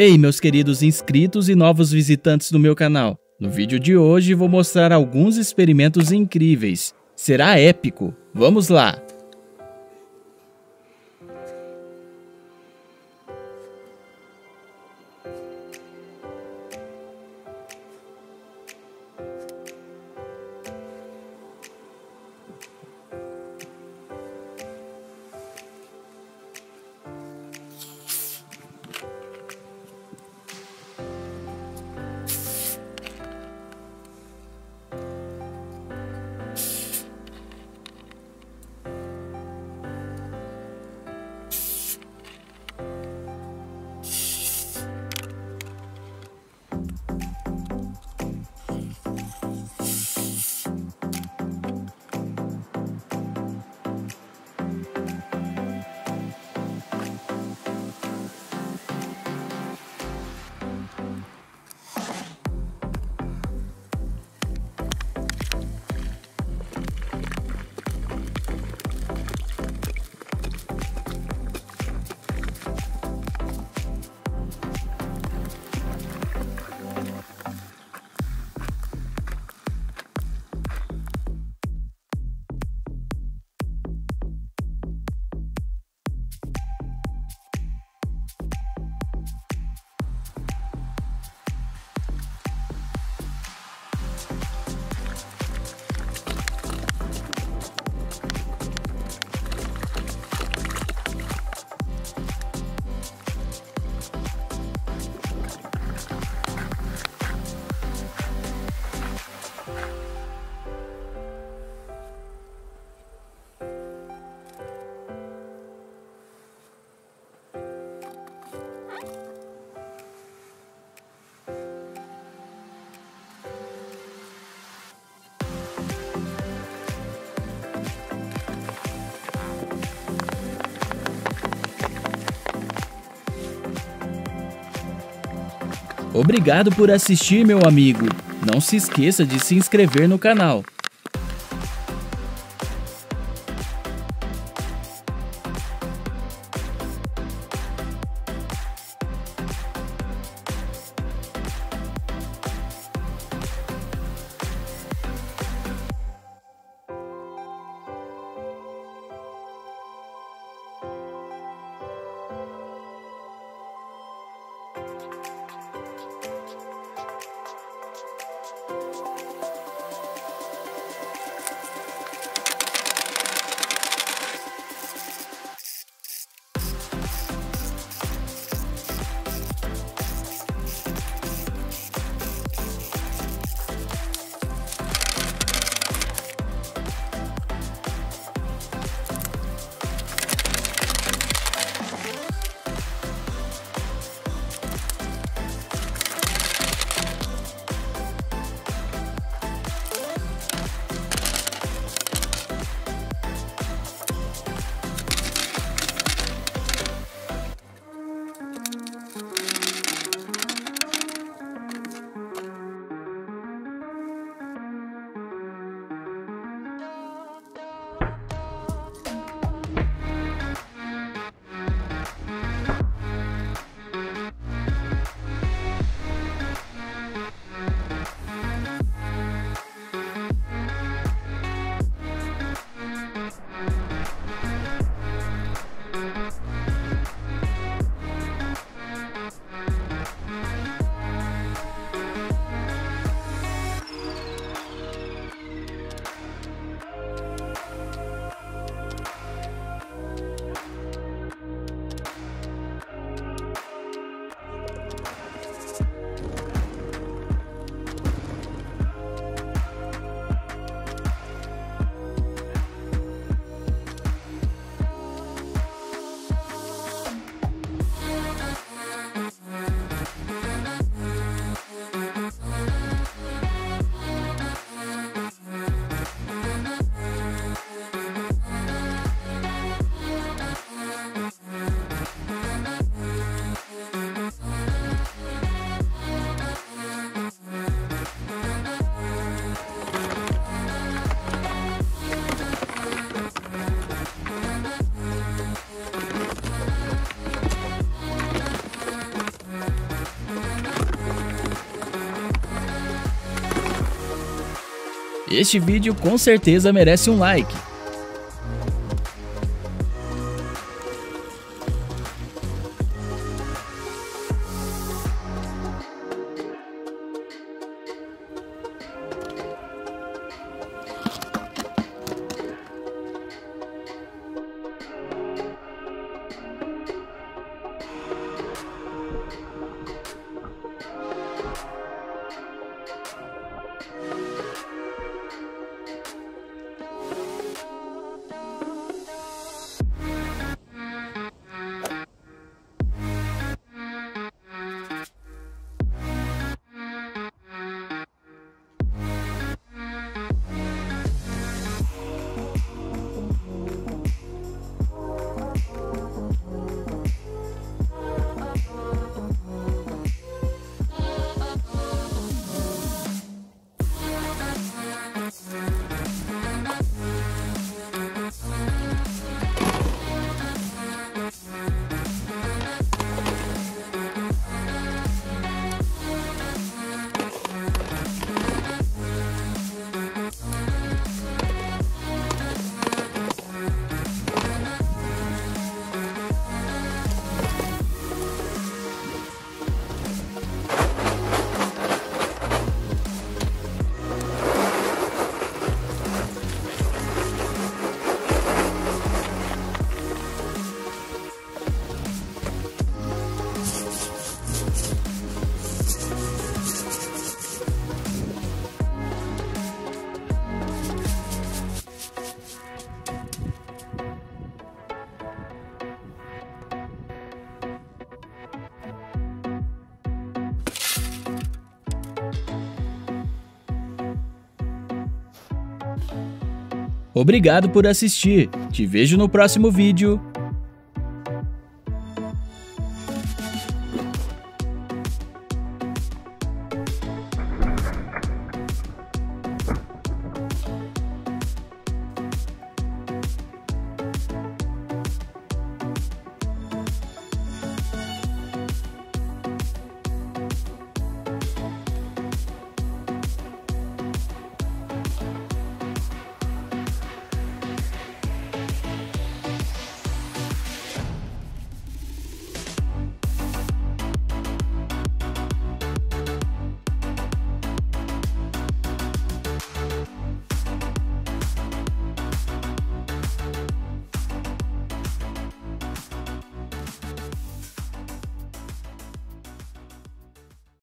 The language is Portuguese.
Ei, meus queridos inscritos e novos visitantes do meu canal. No vídeo de hoje vou mostrar alguns experimentos incríveis. Será épico. Vamos lá! Obrigado por assistir, meu amigo. Não se esqueça de se inscrever no canal. Este vídeo com certeza merece um like. Obrigado por assistir. Te vejo no próximo vídeo.